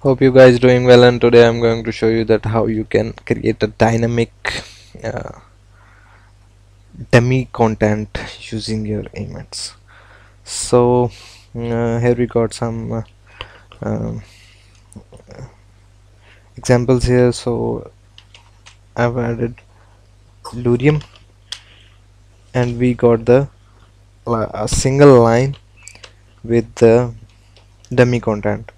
hope you guys doing well and today I'm going to show you that how you can create a dynamic uh, dummy content using your Emmets so uh, here we got some uh, um, examples here. So I've added Lorem and we got the a single line with the dummy content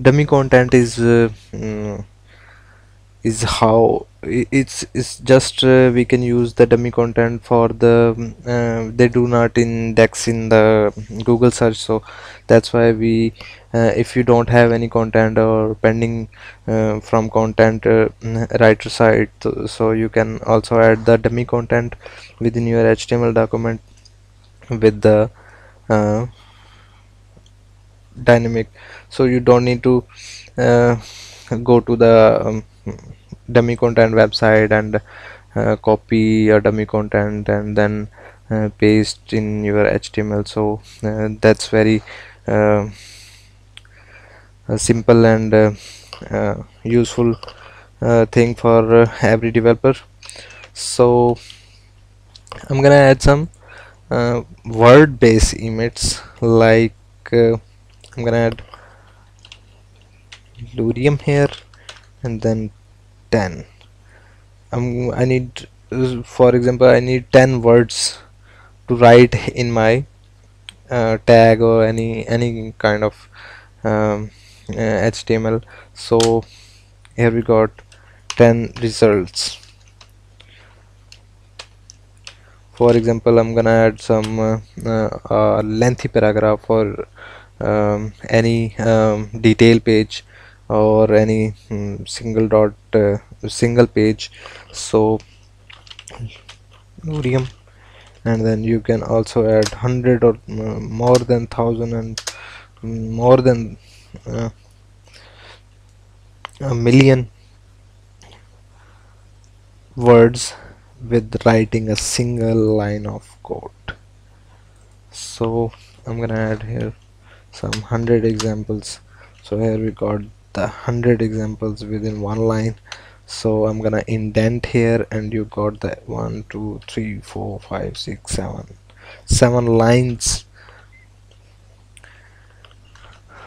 dummy content is uh, mm, is how it's it's just uh, we can use the dummy content for the mm, uh, they do not index in the Google search. So that's why we uh, if you don't have any content or pending uh, from content uh, mm, writer side so, so you can also add the dummy content within your HTML document with the dynamic. So you don't need to uh, go to the um, dummy content website and uh, copy a dummy content and then uh, paste in your HTML so uh, that's very uh, simple and uh, useful thing for every developer. So I'm gonna add some word based images like I'm gonna add Lorem here and then 10 I'm, I need for example I need 10 words to write in my uh, tag or any any kind of um, uh, HTML so here we got 10 results. For example I'm gonna add some uh, uh, lengthy paragraph for um, any um, detail page or any um, single dot uh, single page. So Lorem and then you can also add hundred or uh, more than thousand and more than uh, a million words with writing a single line of code. So I'm gonna add here some hundred examples. So here we got the hundred examples within one line. So I'm gonna indent here and you got the one two three four five six seven seven lines.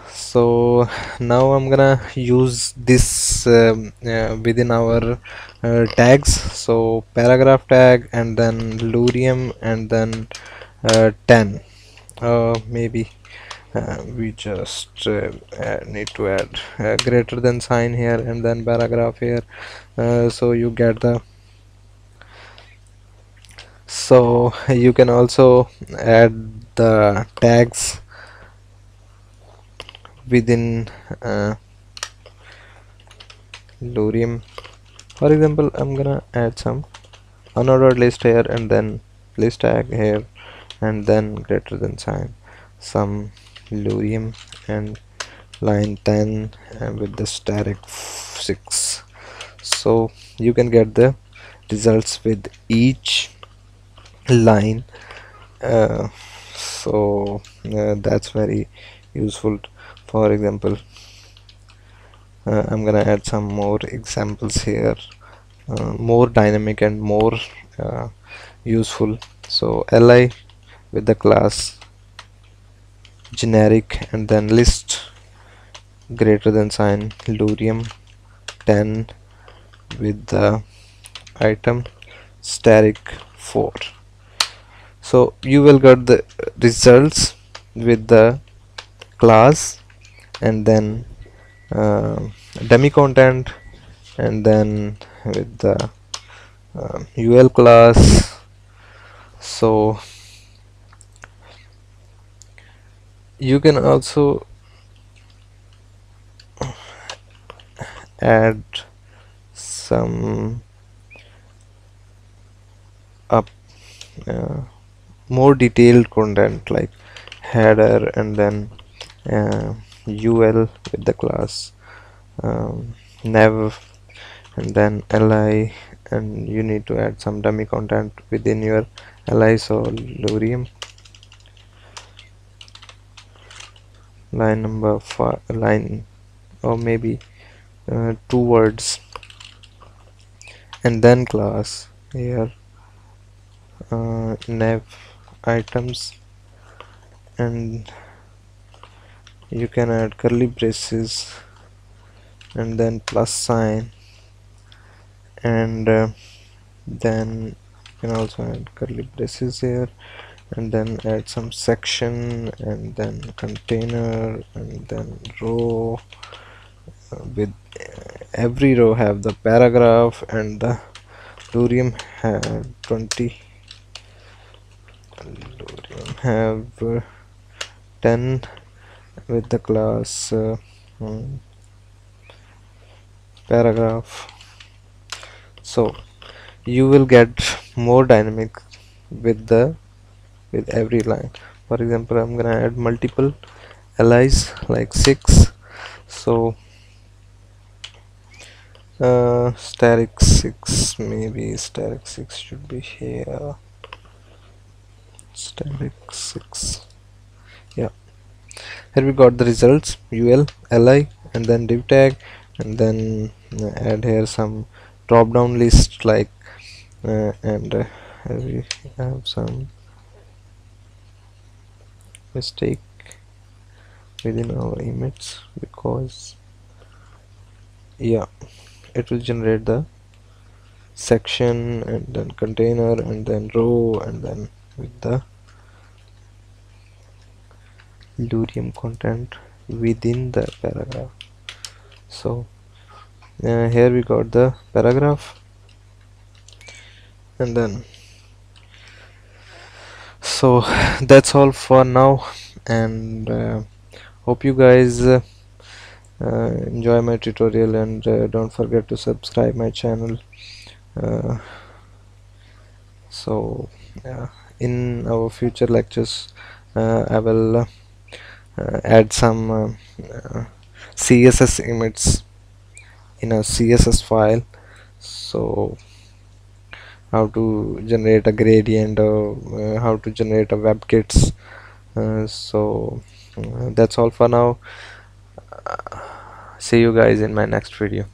So now I'm gonna use this um, uh, within our uh, tags. So paragraph tag and then lorem and then uh, 10 uh, maybe we just uh, need to add greater than sign here and then paragraph here. Uh, so you get the so you can also add the tags within uh, Lorem for example I'm gonna add some unordered list here and then list tag here and then greater than sign. Some Lorem and line 10 and with the static 6 so you can get the results with each line. Uh, so uh, that's very useful. For example uh, I'm gonna add some more examples here. Uh, more dynamic and more uh, useful. So li with the class generic and then list greater than sign lorem 10 with the item static 4 so you will get the results with the class and then uh, dummy content and then with the uh, ul class. So you can also add some up uh, more detailed content like header and then uh, ul with the class um, nav and then li and you need to add some dummy content within your li so lorem line number five line or maybe uh, two words. And then class here uh, nav items. And you can add curly braces. And then plus sign. And uh, then you can also add curly braces here and then add some section and then container and then row. Uh, with uh, every row have the paragraph and the lorem have 20 lorem have uh, 10 with the class uh, hmm, paragraph. So you will get more dynamic with the with every line. For example I'm gonna add multiple allies like six. So uh, static 6 maybe static 6 should be here. Static 6 yeah. Here we got the results. Ul li and then div tag and then uh, add here some drop down list like uh, and uh, we have some mistake within our image because yeah it will generate the section and then container and then row and then with the lorem content within the paragraph. So uh, here we got the paragraph. And then so that's all for now and uh, hope you guys uh, enjoy my tutorial and uh, don't forget to subscribe my channel. Uh, so in our future lectures uh, I will add some CSS images in a CSS file. So how to generate a gradient or uh, how to generate a WebKits uh, so uh, that's all for now. See you guys in my next video